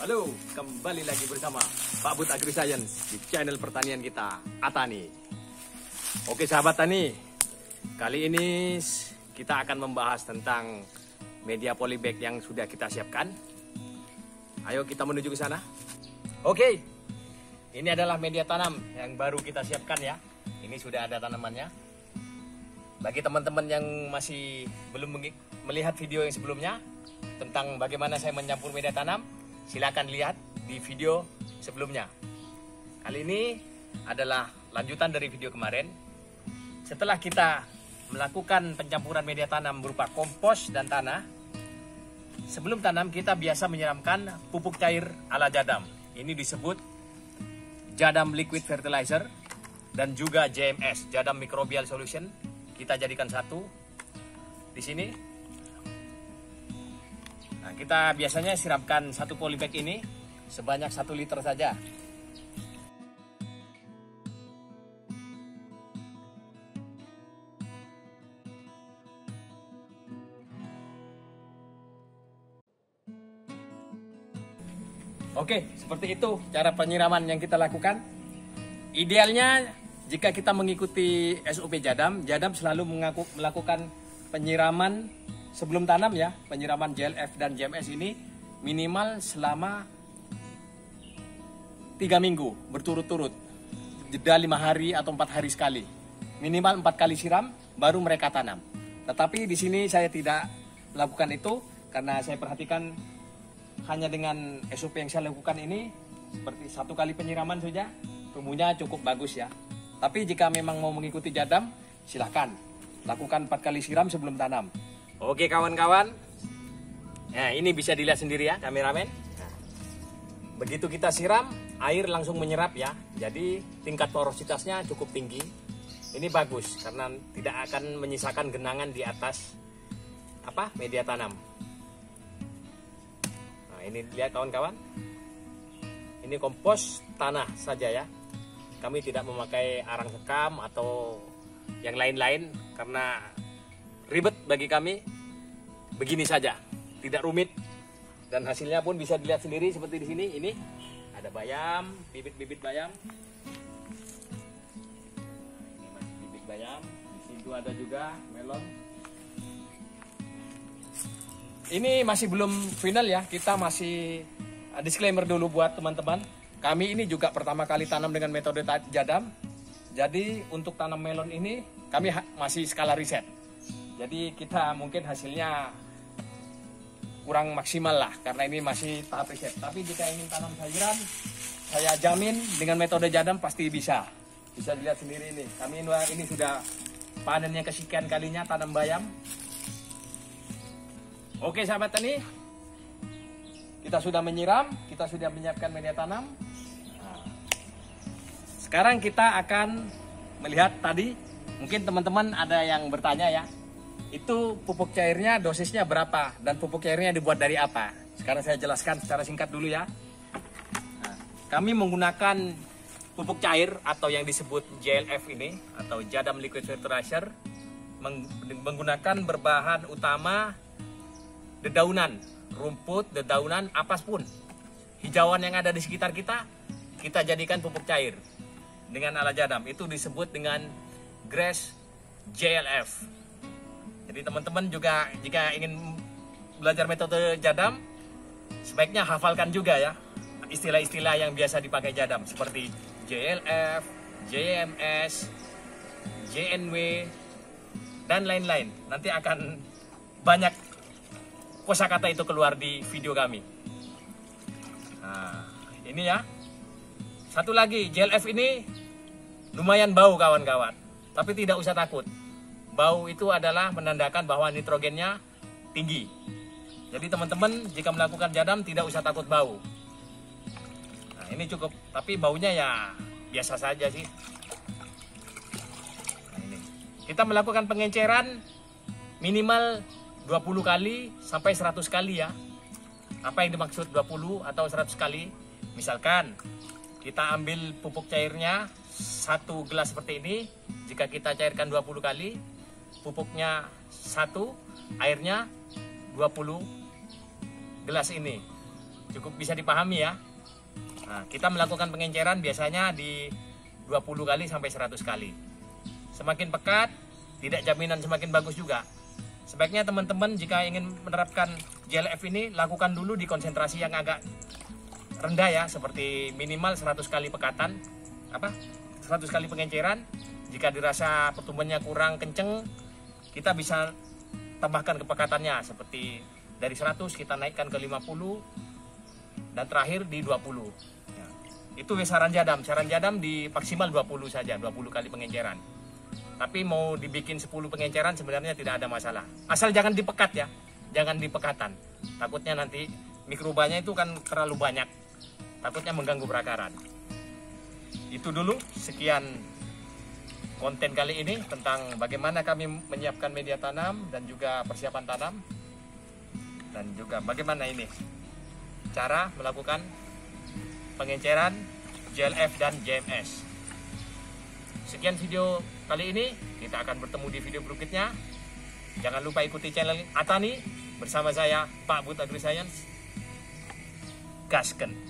Halo, kembali lagi bersama Pak But Agri Science di channel pertanian kita, Atani. Oke sahabat Tani, kali ini kita akan membahas tentang media polybag yang sudah kita siapkan. Ayo kita menuju ke sana. Oke, ini adalah media tanam yang baru kita siapkan ya. Ini sudah ada tanamannya. Bagi teman-teman yang masih belum melihat video yang sebelumnya tentang bagaimana saya menyampur media tanam, silakan lihat di video sebelumnya. Kali ini adalah lanjutan dari video kemarin. Setelah kita melakukan pencampuran media tanam berupa kompos dan tanah, sebelum tanam kita biasa menyiramkan pupuk cair ala jadam. Ini disebut jadam liquid fertilizer dan juga JMS, jadam microbial solution. Kita jadikan satu di sini Nah, kita biasanya siramkan satu polybag ini sebanyak satu liter saja. Oke, seperti itu cara penyiraman yang kita lakukan. Idealnya jika kita mengikuti SOP Jadam, Jadam selalu melakukan penyiraman sebelum tanam ya penyiraman JLF dan JMS ini minimal selama tiga minggu berturut-turut. Jeda lima hari atau empat hari sekali. Minimal empat kali siram baru mereka tanam. Tetapi di sini saya tidak melakukan itu karena saya perhatikan hanya dengan SOP yang saya lakukan ini seperti satu kali penyiraman saja tumbuhnya cukup bagus ya. Tapi jika memang mau mengikuti jadam silahkan. Lakukan empat kali siram sebelum tanam Oke kawan-kawan. Nah ini bisa dilihat sendiri ya kameramen. Begitu kita siram, air langsung menyerap ya. Jadi tingkat porositasnya cukup tinggi. Ini bagus karena tidak akan menyisakan genangan di atas apa media tanam. Nah ini lihat kawan-kawan. Ini kompos tanah saja ya. Kami tidak memakai arang sekam atau yang lain-lain karena ribet bagi kami begini saja tidak rumit dan hasilnya pun bisa dilihat sendiri seperti di sini. Ini ada bayam bibit-bibit bayam. Ini masih bibit bayam. Di situ ada juga melon. Ini masih belum final ya kita masih disclaimer dulu buat teman-teman. Kami ini juga pertama kali tanam dengan metode jadam. Jadi untuk tanam melon ini kami masih skala riset jadi kita mungkin hasilnya kurang maksimal lah karena ini masih tahap riset. Tapi jika ingin tanam sayuran, saya jamin dengan metode jadam pasti bisa. Bisa dilihat sendiri ini. Kami ini sudah panen yang kesekian kalinya tanam bayam. Oke sahabat tani, kita sudah menyiram, kita sudah menyiapkan media tanam. Sekarang kita akan melihat tadi, mungkin teman-teman ada yang bertanya ya, itu pupuk cairnya dosisnya berapa dan pupuk cairnya dibuat dari apa. Sekarang saya jelaskan secara singkat dulu ya. Nah, kami menggunakan pupuk cair atau yang disebut JLF ini atau Jadam Liquid Fertilizer menggunakan berbahan utama dedaunan, rumput, dedaunan, apa pun. Hijauan yang ada di sekitar kita, kita jadikan pupuk cair dengan ala jadam. Itu disebut dengan grass JLF jadi teman-teman juga jika ingin belajar metode jadam, sebaiknya hafalkan juga ya istilah-istilah yang biasa dipakai jadam seperti JLF, JMS, JNW, dan lain-lain. Nanti akan banyak kosakata itu keluar di video kami. Nah, ini ya. Satu lagi, JLF ini lumayan bau kawan-kawan. Tapi tidak usah takut bau itu adalah menandakan bahwa nitrogennya tinggi. Jadi teman-teman jika melakukan jadam tidak usah takut bau. Nah ini cukup, tapi baunya ya biasa saja sih. Nah, ini. Kita melakukan pengenceran minimal 20 kali sampai 100 kali ya. Apa yang dimaksud 20 atau 100 kali? Misalkan kita ambil pupuk cairnya satu gelas seperti ini, jika kita cairkan 20 kali, pupuknya satu, airnya 20 gelas ini. cukup bisa dipahami ya. Nah, kita melakukan pengenceran biasanya di 20 kali sampai 100 kali. Semakin pekat, tidak jaminan semakin bagus juga. Sebaiknya teman-teman jika ingin menerapkan GLF ini lakukan dulu di konsentrasi yang agak rendah ya, seperti minimal 100 kali pekatan, apa? 100 kali pengenceran. Jika dirasa pertumbuhannya kurang kenceng, kita bisa tambahkan kepekatannya. Seperti dari 100 kita naikkan ke 50 dan terakhir di 20 ya. itu saran jadam. Saran jadam di maksimal 20 saja 20 kali pengenceran. Tapi mau dibikin 10 pengenceran sebenarnya tidak ada masalah. Asal jangan dipekat ya jangan dipekatan. Takutnya nanti mikrobanya itu kan terlalu banyak. Takutnya mengganggu perakaran. Itu dulu sekian konten kali ini tentang bagaimana kami menyiapkan media tanam dan juga persiapan tanam dan juga bagaimana ini cara melakukan pengenceran GLF dan JMS. Sekian video kali ini, kita akan bertemu di video berikutnya. Jangan lupa ikuti channel Atani bersama saya Pak But Agri Science. Gasken.